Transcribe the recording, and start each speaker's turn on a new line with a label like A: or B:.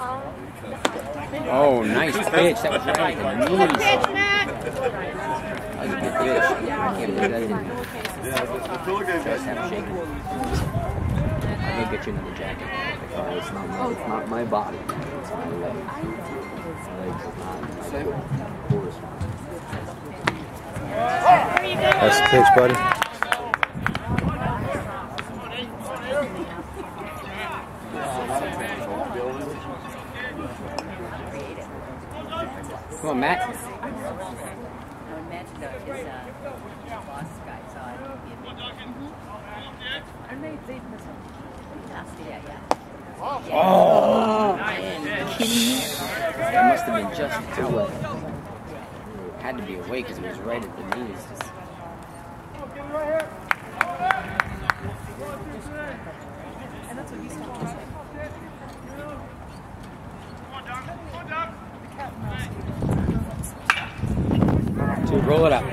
A: Oh, nice pitch. That was right at the knees. That was a good pitch. I can't believe that didn't. Just have a shake. I'll get you another jacket. Uh, it's, not my, it's not my body. It's my leg. My legs is not my core.
B: That's the pitch, buddy.
A: Come on, Matt.
C: I imagine though his boss guy saw it. And they, they must have. Yeah, yeah.
A: Oh, man. Kidding me? That must have been just away. Had to be away because it was right at the knees.
C: And that's what he's talking about.
A: Dude, roll it up.